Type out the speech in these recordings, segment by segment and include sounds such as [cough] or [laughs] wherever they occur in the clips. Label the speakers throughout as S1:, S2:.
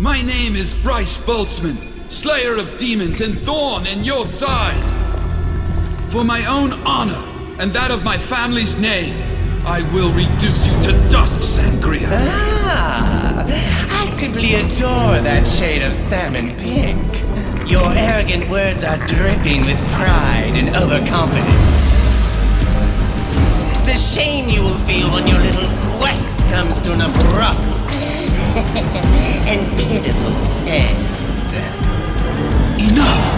S1: My name is Bryce Boltzmann, Slayer of Demons and Thorn in your side. For my own honor and that of my family's name, I will reduce you to dust, Sangria.
S2: Ah, I simply adore that shade of salmon pink. Your arrogant words are dripping with pride and overconfidence. The shame you will feel when your little quest comes to an abrupt [laughs] and end.
S1: Enough!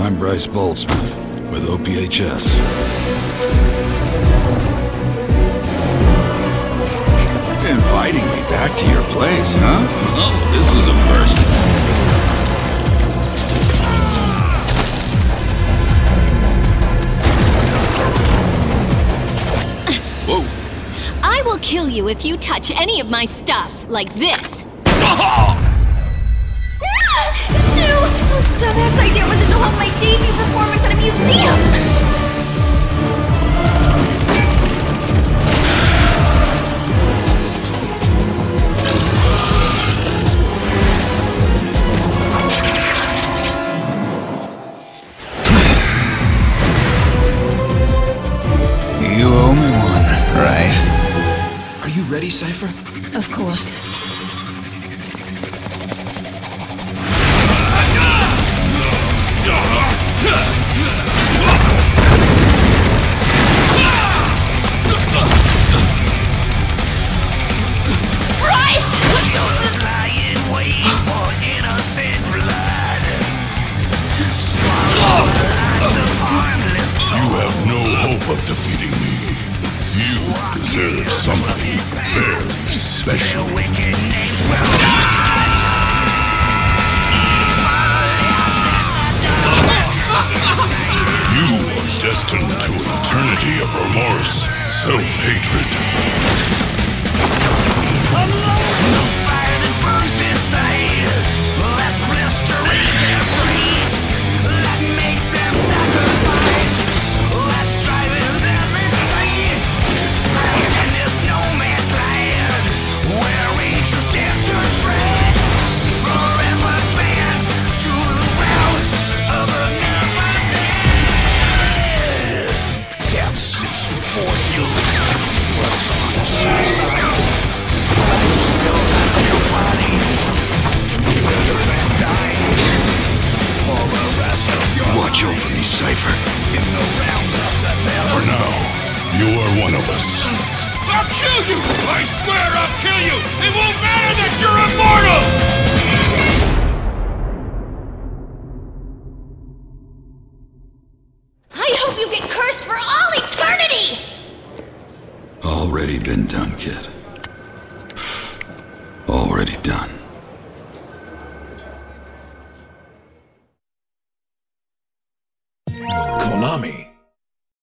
S1: I'm Bryce Boltzmann with OPHS. Inviting me back to your place, huh? Oh, this is a first. Whoa!
S3: I will kill you if you touch any of my stuff, like this. [laughs]
S4: Shoo! Whose dumbass idea was to hold my debut performance at a museum?
S1: Are Cypher?
S4: Of course. Bryce!
S5: You have no hope of defeating me. You deserve something very special. You are destined to an eternity of remorse, self-hatred.
S6: Watch over me, Cypher.
S5: For now, you are one of us.
S7: I'll kill you! I swear I'll kill you! It won't matter that you're immortal!
S4: I hope you get cursed for all eternity!
S1: Already been done, kid. [sighs] Already done. tsunami.